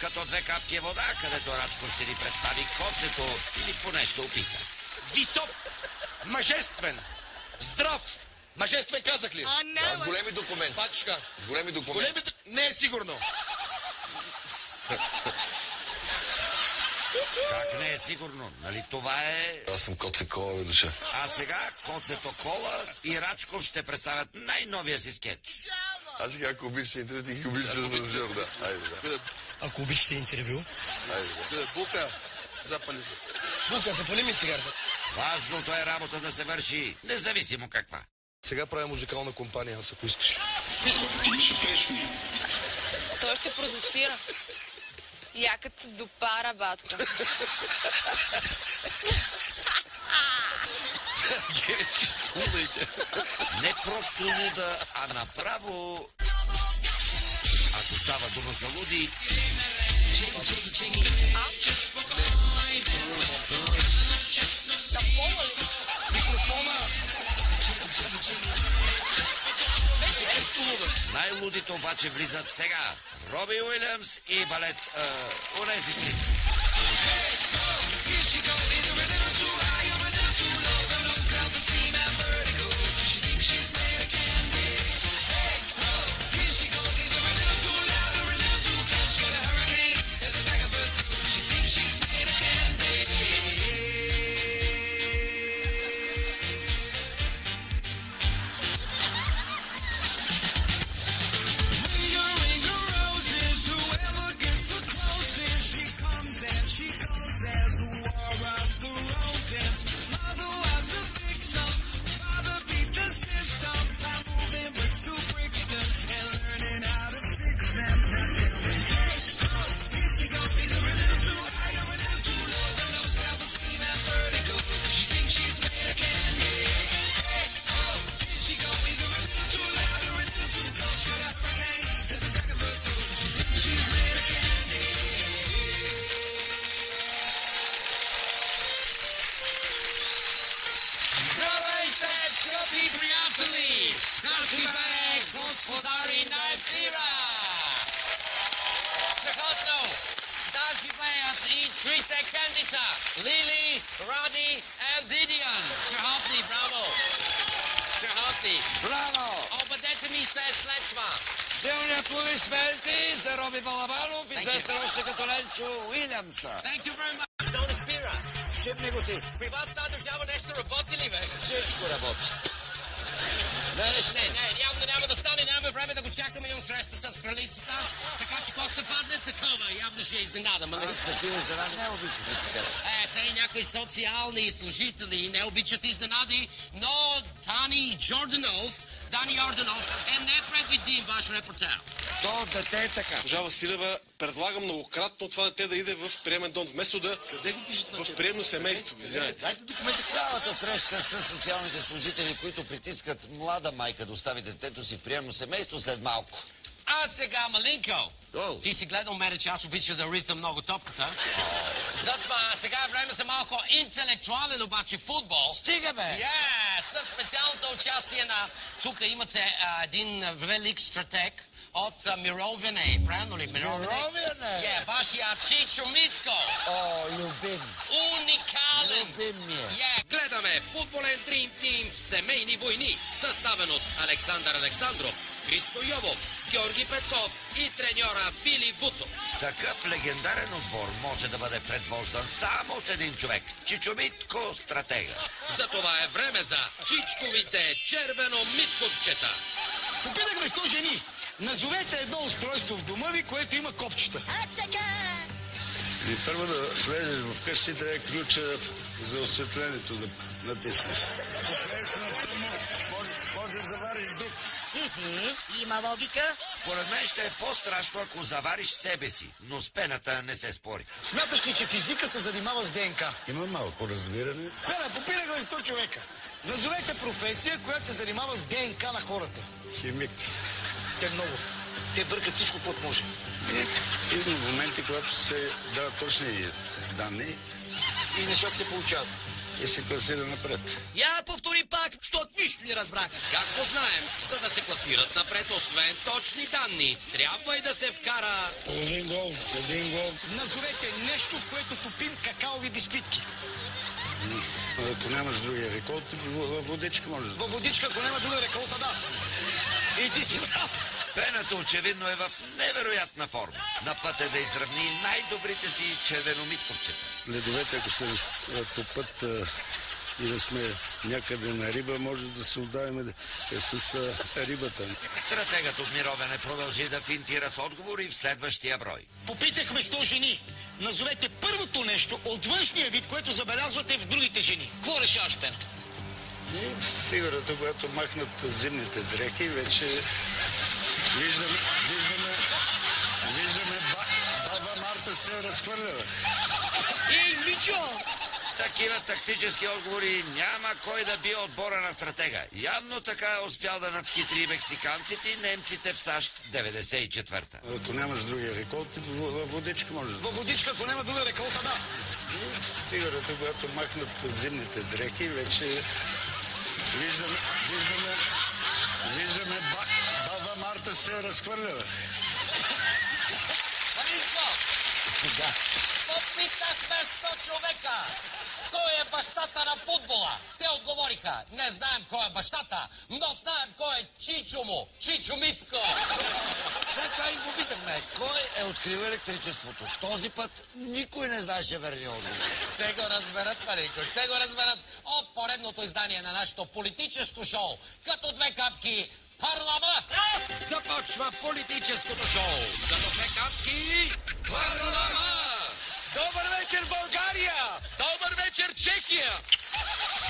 Като две капки вода, където Рачко ще ни представи коцето или поне ще опита. Висок, мъжествен, здрав. Мъжествен казах ли? А, не, Да, с големи документи. Кажа. С големи С документи. големи... Не е сигурно. Как не е сигурно? Нали това е... Аз съм Коце Кола, бе, душа. А сега Коцето Кола и Рачков ще представят най-новия си скетч. Аз сега, ако обичаш интернет и обичаш с Жорда. Айде, да. Ако обичате интервю. Айде, да. Бе, Бука, запали. Бука, запали ми цигарата. Важното е работа да се върши, независимо каква. Сега правя музикална компания, аз ако искаш. Той ще продуцира. Яката допара, батко. Гере, чисто лудайте. Не просто луда, а направо... Ако става дума за луди, ли? най-лудите обаче влизат сега. Роби Уилямс и балет... Онези три. След това! Силни аплодисменти за Роби Балабанов, известен още като Ленчо Уилямса. Thank you very much! Don't спира! Шипни го ти. При вас тази държава нещо работи ли, бе? Всичко работи. Не, не, не, не, явно няма да стане, нямаме време да го чакаме, имам среща с кралицата, така че когато се падне такова, явно ще е изненадам? Аз такива жена не обичам кажа. Е, те някои социални служители не обичат изненади, но Дани Джорданов, Дани Йорданов е непредвидим ваш репортер. То дете е така. Госпожа Василева предлага многократно това дете да иде в приемен дом, вместо да Къде го пишат в приемно семейство. Извинявайте. Дайте документи цялата среща с социалните служители, които притискат млада майка да остави детето си в приемно семейство след малко. А сега, Малинко, О. ти си гледал мене, че аз обичам да ритам много топката. Затова сега е време за малко интелектуален обаче футбол. Стига бе! Yeah, със специалното участие на... Тук имате а, един велик стратег от а, Мировине. Правилно ли? Мировине? Мировине? Yeah, вашия Чичо Митко. О, любим! Уникален. Любим ми е. Yeah. Гледаме футболен Dream Team в семейни войни, съставен от Александър Александров, Христо Йовов, Георги Петков и треньора Фили Буцов. Такъв легендарен отбор може да бъде предвождан само от един човек. Чичомитко стратега. Затова е време за чичковите червено-митковчета. Попитахме 100 жени. Назовете едно устройство в дома ви, което има копчета. И първо да влезеш в къщи, трябва ключа за осветлението да натиснеш. Може да завариш друг. Има логика. Според мен ще е по-страшно, ако завариш себе си, но с пената не се спори. Смяташ ли, че физика се занимава с ДНК? Има малко разбиране. Пера, попитахме 100 човека. Назовете професия, която се занимава с ДНК на хората. Химик. Те много. Те бъркат всичко, което може. И има моменти, когато се дават точни данни И нещата се получават. И се класира напред. Я повтори пак, защото нищо не разбрах. Както знаем, за да се класира продуцират напред, освен точни данни. Трябва и да се вкара Половин гол, с един гол. Назовете нещо, в което топим какаови бисквитки. Ако нямаш другия реколт, във водичка може да. Във водичка, ако няма друга реколта, да. И ти си прав. Пената очевидно е в невероятна форма. На път е да изравни най-добрите си червеномитковчета. Ледовете, ако се раз- топат а, и да сме някъде на риба, може да се отдаваме да- е, с а, рибата. Стратегът от Мировене продължи да финтира с отговори в следващия брой. Попитахме 100 жени. Назовете първото нещо от външния вид, което забелязвате в другите жени. Какво решаваш, Пен? И фигурата, когато махнат зимните дрехи, вече виждаме, виждаме, виждаме ба, баба Марта се разхвърляла. Ей, Мичо! С такива тактически отговори няма кой да бие отбора на стратега. Явно така е успял да надхитри мексиканците и немците в САЩ 94-та. Ако нямаш другия реколт, водичка може да. Във водичка, ако няма друга реколта, да. Фигурата, когато махнат зимните дрехи, вече виждаме, виждаме, виждаме ба, Марта се е разхвърляла. Да. Попитахме 100 човека. Кой е бащата на футбола? Те отговориха. Не знаем кой е бащата, но знаем кой е Чичо му. Чичо Митко. След това и попитахме, кой е открил електричеството. Този път никой не знаеше верния отговор. Ще го разберат, Маринко, ще го разберат от поредното издание на нашето политическо шоу. Като две капки Парламент! Започва политическото шоу. Като две капки Парламент! Добър вечер, България! Добър вечер, Чехия!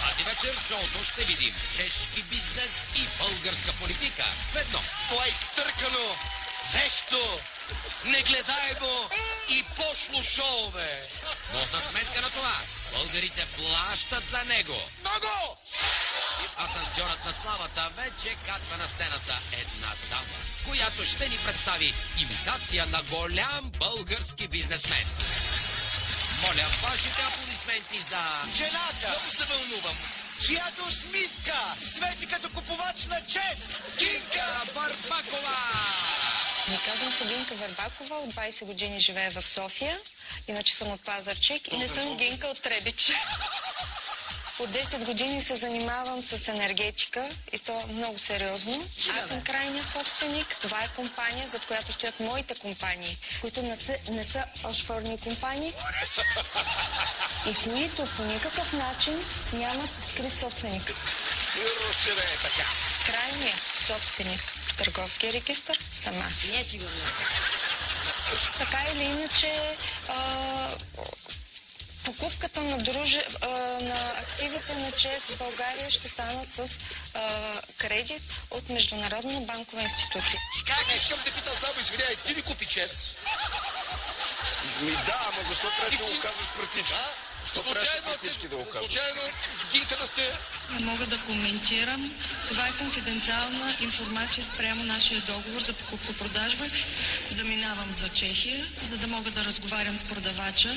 Тази вечер в шоуто ще видим чешки бизнес и българска политика в едно. Това е изтъркано, вехто, негледаемо и пошло шоу, бе. Но за сметка на това, българите плащат за него. Много! Асансьорът на славата вече качва на сцената една дама, която ще ни представи имитация на голям български бизнесмен. Моля, вашите аплодисменти за... Жената! Много се вълнувам. Чиято усмивка свети като купувач на чест. Кинка Барбакова! Не казвам се Гинка Върбакова, от 20 години живея в София, иначе съм от Пазарчик и не съм Гинка от Требич. От 10 години се занимавам с енергетика и то много сериозно. Аз съм крайния собственик. Това е компания, зад която стоят моите компании, които не са, не са офшорни компании и които по никакъв начин нямат скрит собственик. Крайният собственик в търговския регистр съм аз. Не е сигурно. Така или иначе, а, покупката на, друже, а, на активите на ЧЕС в България ще станат с а, кредит от Международна банкова институция. Как искам те питам само, извиняй, ти ли купи чест? Ми да, ама защо трябва да се го казваш всички? Защо пред всички да го случайно с гинка да сте... Не мога да коментирам. Това е конфиденциална информация спрямо нашия договор за покупко-продажба. Заминавам за Чехия, за да мога да разговарям с продавача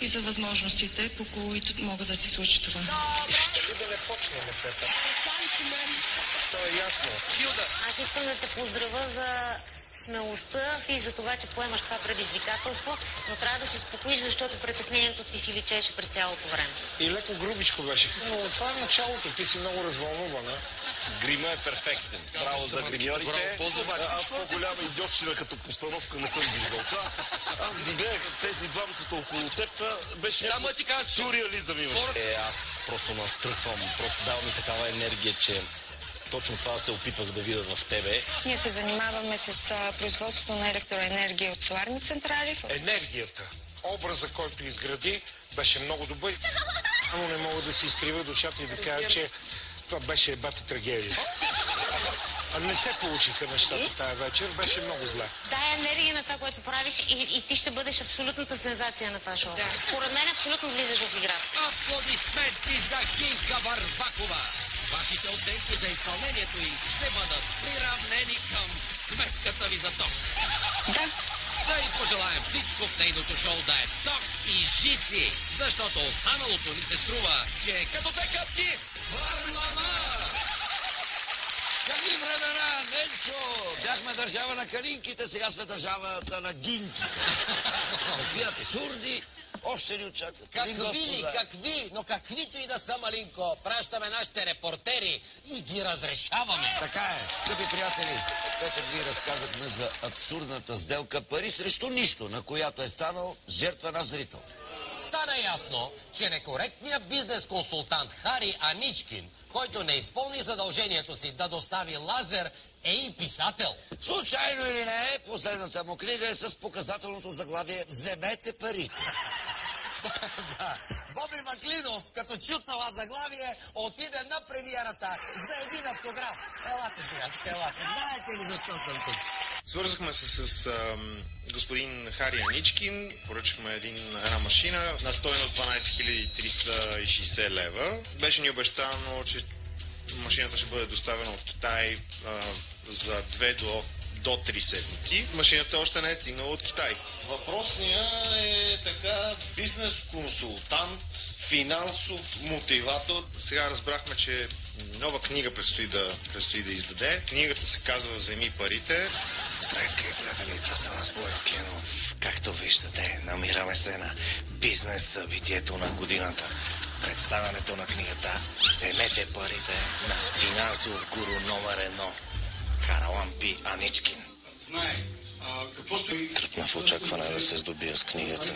и за възможностите, по които мога да се случи това. Аз искам да те поздравя за смелостта си и за това, че поемаш това предизвикателство, но трябва да се успокоиш, защото притеснението ти си личеше през цялото време. И леко грубичко беше. Но това е началото. Ти си много развълнувана. Грима е перфектен. Право за гримьорите. Аз по-голяма идиотщина като постановка не съм виждал. Аз гледах тези двамцата около теб. Беше Само ти кажа, сюрреализъм имаше. Е, аз просто настръхвам, просто давам ми такава енергия, че точно това се опитвах да видя в тебе. Ние се занимаваме с производството на електроенергия от соларни централи. енергията, образа, който изгради, беше много добър. Но не мога да си изкрива душата и да кажа, че това беше бата трагедия. А не се получиха нещата тази вечер, беше много зле. Тая енергия на това, което правиш и, и ти ще бъдеш абсолютната сензация на това шоу. Според мен абсолютно влизаш в играта. Аплодисменти за Кинка Барбакова! Вашите оценки за изпълнението й ще бъдат приравнени към сметката ви за ток. Да, Да й пожелаем всичко в нейното шоу да е ток и жици, защото останалото ни се струва, че е като две капки Парламент! Какви времена, Ненчо! Бяхме държава на калинките, сега сме държавата на гинките. Какви абсурди още ни очакват. Какви ли, какви, но каквито и да са, Малинко, пращаме нашите репортери и ги разрешаваме. Така е, скъпи приятели. Петък ви разказахме за абсурдната сделка пари срещу нищо, на която е станал жертва на зрител. Стана ясно, че некоректният бизнес консултант Хари Аничкин, който не изпълни задължението си да достави лазер, е и писател. Случайно или не, последната му книга е с показателното заглавие «Вземете парите». Да. Боби Маклинов, като чу това заглавие, отиде на премиерата за един автограф. Елате сега, елате. Знаете ли защо съм тук? Свързахме се с ам, господин Хари Аничкин, поръчахме един, една машина на стойност 12 360 лева. Беше ни обещано, че машината ще бъде доставена от Китай а, за 2 до, до 3 седмици. Машината още не е стигнала от Китай. Въпросния е така бизнес консултант, финансов мотиватор. Сега разбрахме, че нова книга предстои да, предстои да издаде. Книгата се казва Вземи парите. Здравей, скъпи приятели, това съм аз Боя Кенов. Както виждате, намираме се на бизнес събитието на годината. Представянето на книгата Вземете парите на финансов гуру номер едно Харалампи Аничкин. Знае, какво стои? Тръпна в очакване да се здобия с книгата,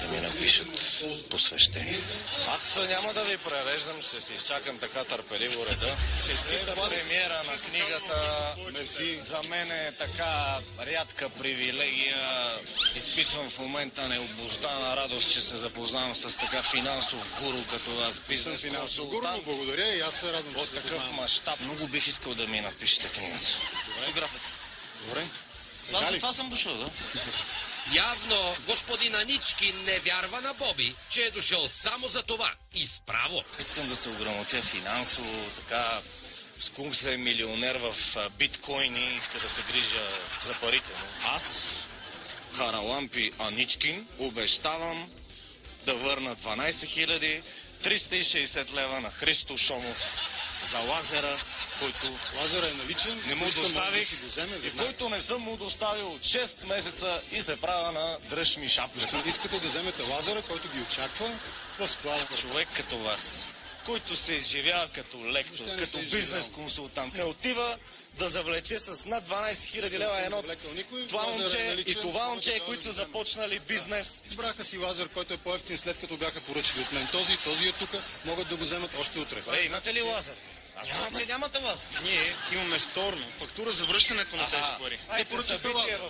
да ми напишат посвещение. Аз няма да ви пререждам, ще си изчакам така търпеливо реда. Честита премиера на книгата. Мерси. За мен е така рядка привилегия. Изпитвам в момента необоздана радост, че се запознавам с така финансов гуру като Съм бизнес финансов гуру, но благодаря и аз се радвам, че От такъв мащаб. Много бих искал да ми напишете книгата. Автографът. Добре. Това, това съм дошъл, да? Явно господин Аничкин не вярва на Боби, че е дошъл само за това. И справо. Искам да се ограмотя финансово, така Скункс е милионер в биткоини, иска да се грижа за парите му. Аз, Харалампи Аничкин, обещавам да върна 12 360 лева на Христо Шомов за лазера, който Лазера е наличен. не му да доставих си го вземе и който не съм му доставил от 6 месеца и се правя на дръж ми шапка. Искате да вземете лазера, който ги очаква в склада. човек като вас, който се изживява като лектор, като е бизнес консултант, не отива да завлече с над 12 000 лева едно. никой. Това е момче и това момче, които са започнали бизнес. Избраха си лазер, който е по-ефтин след като бяха поръчали от мен. Този, този е тук. Могат да го вземат още утре. Е, имате ли лазер? Аз знам, че нямате лазер. Ние имаме сторно фактура за връщането на тези пари. Ай, лазер.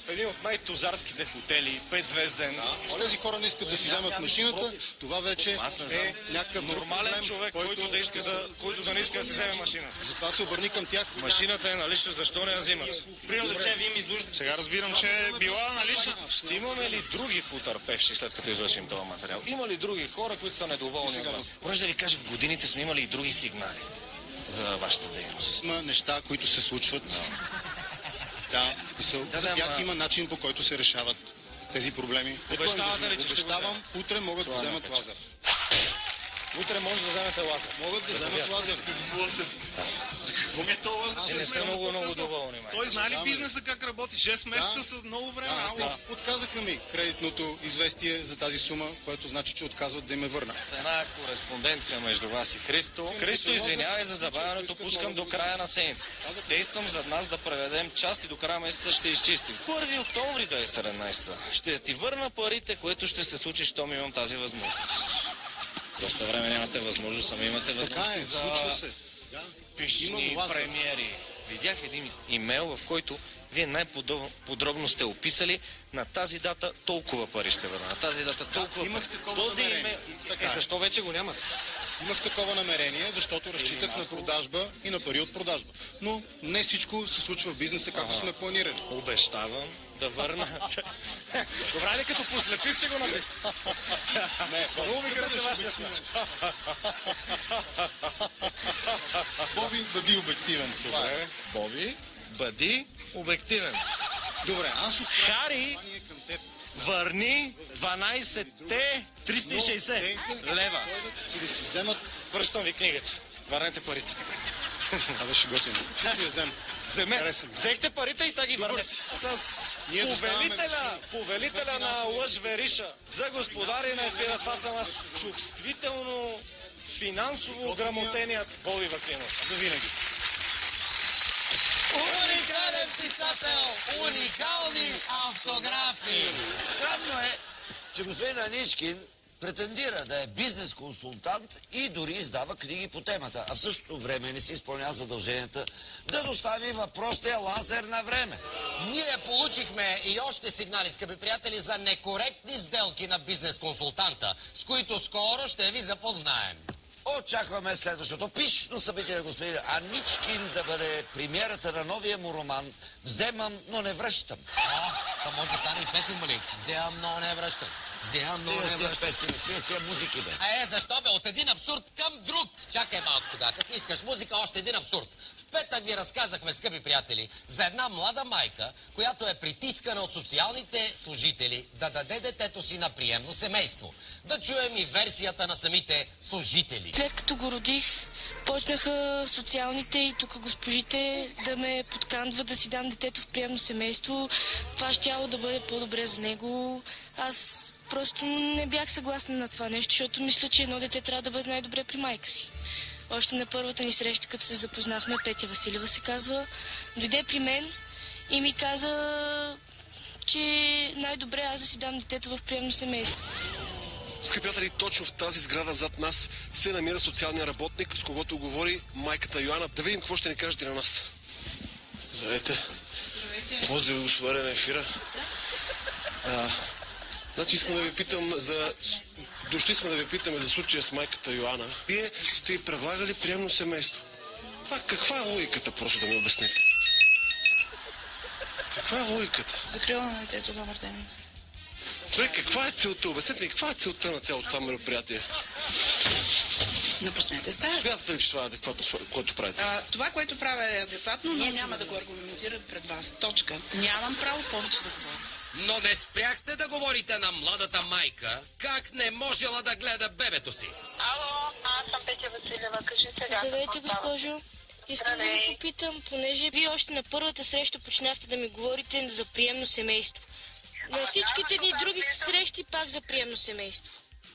в един от най-тузарските хотели, 5 звезден. Да, тези хора не искат да си вземат машината. Това вече е някакъв Нормален човек, който да иска да, който да не иска да си вземе машината. Затова се обърни към тях. Машината е налична, защо не я взимат? Сега разбирам, че е била налична. Ще имаме ли други потърпевши след като излъчим този материал? Има ли други хора, които са недоволни от вас? Може да ви кажа, в годините сме имали и други сигнали за вашата дейност. Има неща, които се случват. Да, мисъл, Да, за да, тях ама- има начин по който се решават тези проблеми. Ето Обещавате ли, че Обещавам, утре могат да Това вземат лазер. Утре може да вземете лазер. Могат да вземат лазер. За какво ми е това Е, не са много, много доволни. май. Той знае ли бизнеса как работи? 6 месеца са много време. Отказаха ми кредитното известие за тази сума, което значи, че отказват да им е върна. Една кореспонденция между вас и Христо. Христо, извинявай за забавянето, пускам до края на седмица. Действам зад нас да преведем част и до края месеца ще изчистим. 1 октомври 2017 ще ти върна парите, което ще се случи, щом имам тази възможност. Доста време нямате възможност, ами имате Така възможности е, за се. Да. пишни премиери. Видях един имейл, в който вие най-подробно сте описали на тази дата толкова пари ще върна. На тази дата толкова имах пари. такова Този намерение. имейл... Така Е, е. защо вече го нямате? Имах такова намерение, защото разчитах на продажба и на пари от продажба. Но не всичко се случва в бизнеса, както сме планирали. Обещавам да върна. Добре ли като послепи ще го напишете? Не, Много ми харесва вашия смях. Боби, бъди обективен. Това е. Добре, Боби, бъди обективен. Добре, аз от Хари, към теб. върни 12-те 360 лева. И да си вземат Връщам ви книгата. Върнете парите. Това беше готино. Ще си я взем. Вземе. Взехте парите и сега ги върнете. С Ние повелителя, повелителя на лъж Вериша за господари на ефира. Това съм аз чувствително финансово грамотеният Боби Ваклинов. За винаги. Уникален писател, уникални автографи. Странно е, че господин Аничкин претендира да е бизнес консултант и дори издава книги по темата, а в същото време не си изпълнява задълженията да достави въпросния лазер на време. Ние получихме и още сигнали, скъпи приятели, за некоректни сделки на бизнес консултанта, с които скоро ще ви запознаем. Очакваме следващото пишно събитие на господин Аничкин да бъде премиерата на новия му роман «Вземам, но не връщам». Това може да стане и песен, Малик. Вземам, но не връщам. Вземам, но Стига не връщам. песни, стига с тия музики, бе. А е, защо бе? От един абсурд към друг. Чакай малко тогава. Като искаш музика, още един абсурд. В петък ви разказахме, скъпи приятели, за една млада майка, която е притискана от социалните служители да даде детето си на приемно семейство. Да чуем и версията на самите служители. След като го родих, почнаха социалните и тук госпожите да ме подкандват да си дам детето в приемно семейство. Това щяло да бъде по-добре за него. Аз просто не бях съгласна на това нещо, защото мисля, че едно дете трябва да бъде най-добре при майка си. Още на първата ни среща, като се запознахме, Петя Василева се казва, дойде при мен и ми каза, че най-добре аз да си дам детето в приемно семейство. Скъпи приятели, точно в тази сграда зад нас се намира социалния работник, с когото говори майката Йоанна. Да видим какво ще ни кажете на нас. Здравейте. Поздрави, господаря на ефира. А, значи искам да ви питам за... Дошли сме да ви питаме за случая с майката Йоанна. Вие сте й предлагали приемно семейство. Това, каква е логиката, просто да ми обясните? Каква е логиката? Закрила на детето, добър ден. Добре, каква е целта? Обяснете ми, каква е целта на цялото това мероприятие? Напуснете стая. Смятате ли, че това е адекватно, което правите? А, това, което правя е адекватно, но няма да го аргументирам пред вас. Точка. Нямам право повече да говоря. Но не спряхте да говорите на младата майка, как не можела да гледа бебето си. Ало, аз съм Петя Василева. Кажи сега. Здравейте, госпожо. Искам да ви попитам, понеже вие още на първата среща почнахте да ми говорите за приемно семейство. На всичките ни други срещи пак за приемно семейство.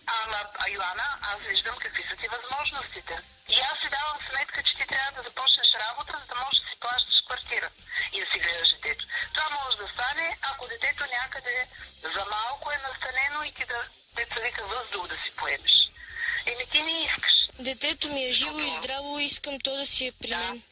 Ама, а Йоанна, аз виждам какви са ти възможностите. И аз си давам сметка, че ти трябва да започнеш работа, за да можеш да си плащаш квартира и да си гледаш детето. Това може да стане, ако детето някъде за малко е настанено и ти да, деца вика въздух да си поемеш. Еми ти не искаш. Детето ми е живо и здраво и искам то да си е при мен.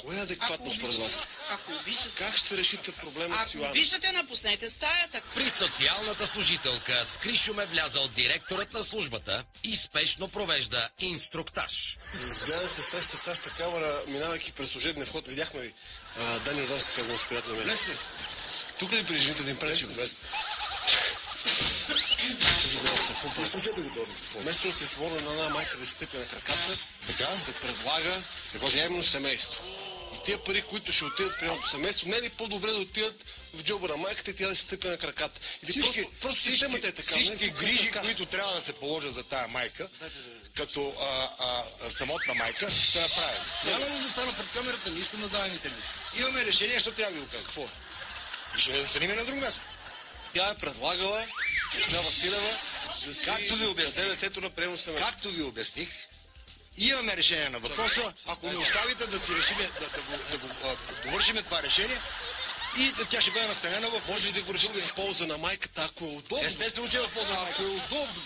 Кое е адекватно според вас? Ако обичате. Как ще решите проблема с Ако Йоанна? обичате, напуснете стаята. При социалната служителка с кришом е влязал директорът на службата и спешно провежда инструктаж. Гледахте среща с нашата камера, минавайки през служебния вход, видяхме ви. А, Дани Родар се казвам с приятел на мен. Тук ли при жените да им пречим? Вместо да се помогне на една майка да се стъпи на краката, така се предлага приемно семейство. Тия пари, които ще отидат в приемното семейство, не е ли по-добре да отидат в джоба на майката и тя да се стъпи на краката? Или Всички, просто, просто всички, системата е така. всички не е грижи, така. които трябва да се положат за тая майка, като а, а, самотна майка, ще направим. Няма да застана пред камерата, не искам да давам интервю. Имаме решение, защото трябва да ви го кажа. Какво е? Ще да станем на друго място. Тя е предлагала Кришна Василева да си Както ви обясних, детето на приемно семейство. както ви обясних, имаме решение на въпроса. Ако не оставите да си решиме, да, да, го, да го а, довършиме това решение, и тя ще бъде настанена в... Може да го решите в полза на майката, ако е удобно? Естествено, че е в полза на майката. Ако е удобно.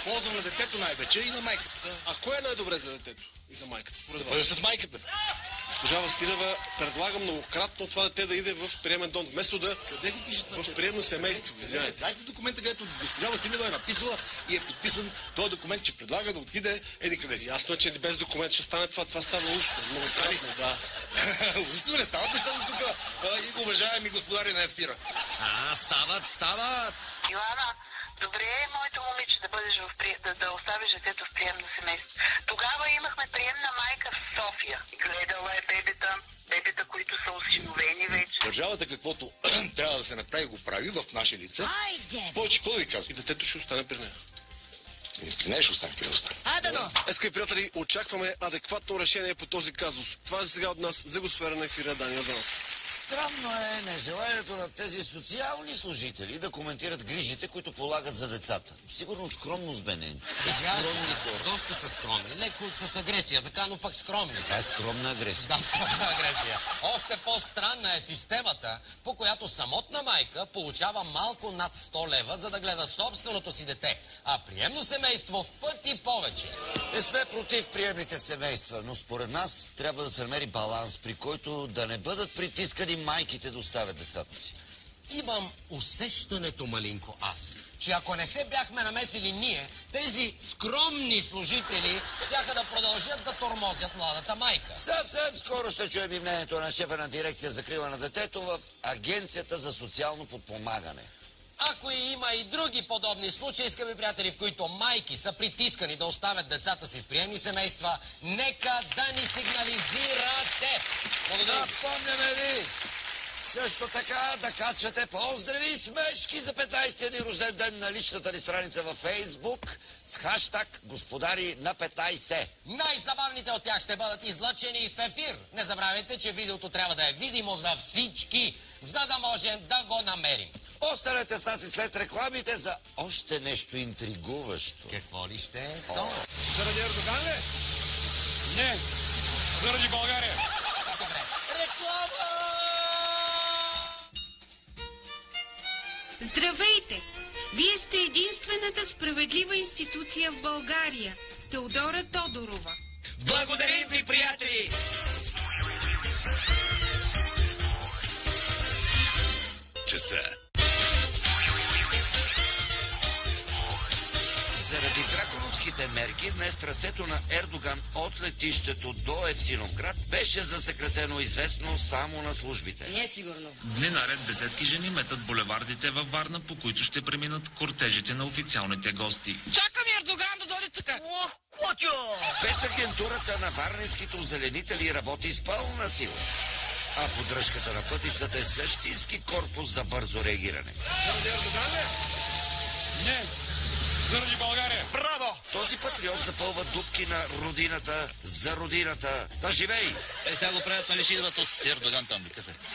В полза на детето най-вече и на майката. А кое е най-добре за детето и за майката? Според Да бъде с майката. Госпожа Василева предлага многократно това дете да иде в приемен дом, вместо да Къде го пише това? в приемно семейство. Извинявайте. Дайте документа, където госпожа Василева е написала и е подписан този документ, че предлага да отиде еди къде си. Ясно е, че без документ ще стане това. Това става устно. Многократно, да. Устно не стават нещата тук, и уважаеми господари на ефира. А, стават, стават. Йоанна, добре е моето момиче да бъдеш в при... да, да оставиш детето в приемно семейство. Тогава имахме приемна майка в София. Гледала е бебета, бебета, които са осиновени вече. Държавата каквото трябва да се направи, го прави в наше лице. Повече какво да ви казвам? И детето ще остане при нея. Не ще останете да остане. Адано! Е, скъпи приятели, очакваме адекватно решение по този казус. Това е сега от нас за господа на ефира Дани Йорданов. Странно е нежеланието на тези социални служители да коментират грижите, които полагат за децата. Сигурно скромност бе не. Скромни хора. Доста са скромни. Леко с агресия, така, но пък скромни. Това е скромна агресия. Да, скромна агресия. Още по-странна е системата, по която самотна майка получава малко над 100 лева, за да гледа собственото си дете, а приемно семейство в пъти повече. Не сме против приемните семейства, но според нас трябва да се намери баланс, при който да не бъдат притискани майките да оставят децата си. Имам усещането, малинко аз, че ако не се бяхме намесили ние, тези скромни служители щяха да продължат да тормозят младата майка. Съвсем скоро ще чуем и мнението на шефа на дирекция закрила на детето в Агенцията за социално подпомагане. Ако и има и други подобни случаи, скъпи приятели, в които майки са притискани да оставят децата си в приемни семейства, нека да ни сигнализирате. Благодаря. Напомняме ви също така да качвате поздрави и смешки за 15-я ни рожден ден на личната ни страница във Фейсбук с хаштаг Господари на 15. Най-забавните от тях ще бъдат излъчени в ефир. Не забравяйте, че видеото трябва да е видимо за всички, за да можем да го намерим. Останете с нас и след рекламите за още нещо интригуващо. Какво ли ще е то? Заради Ердоган ли? Не. Заради България. Добре. Реклама! Здравейте! Вие сте единствената справедлива институция в България. Теодора Тодорова. Благодарим ви, приятели! Часа. Драконовските мерки, днес трасето на Ердоган от летището до Евсиновград беше засекретено известно само на службите. Не е сигурно. Дни наред десетки жени метат булевардите във Варна, по които ще преминат кортежите на официалните гости. Чакам Ердоган да дойде тук. Ох! Спецагентурата на варненските озеленители работи с пълна сила. А поддръжката на пътищата е същински корпус за бързо реагиране. Ердоган? Не. Заради България. Браво! Този патриот запълва дупки на родината за родината. Да живей! Е, сега го правят, нали ще идват с Ердоган там?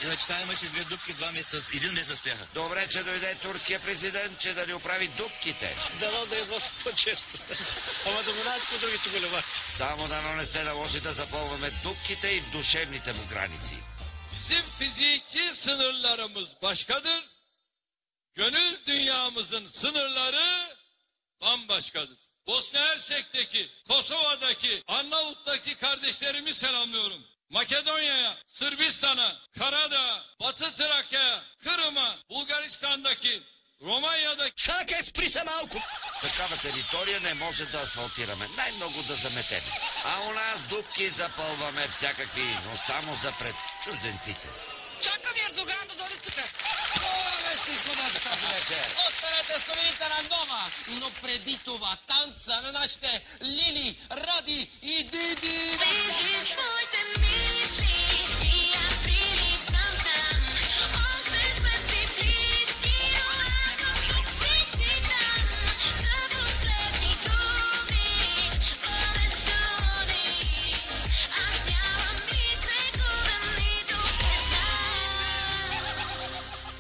Иначе там имаше две дупки, два месеца, един месец спяха. Добре, че дойде турския президент, че да ни оправи дупките. Дано да идват по-често. Ама да го дадат по другите булеварди. Само дано не се наложи да запълваме дупките и в душевните му граници. Bizim fiziki sınırlarımız başkadır. Gönül dünyamızın sınırları bambaşkadır. Bosna Hersek'teki, Kosova'daki, Arnavut'taki kardeşlerimi selamlıyorum. Makedonya'ya, Sırbistan'a, Karadağ'a, Batı Trakya'ya, Kırım'a, Bulgaristan'daki, Romanya'daki... Чакай, спри се малко! Такава територия не може да асфалтираме, най-много да заметем. А у нас дупки запълваме всякакви, но само за пред чужденците. Чакам Ердоган да дойде тук. За тази вечер. Останете с новините на Нова, но преди това танца на нашите Лили, Ради и Диди. This is my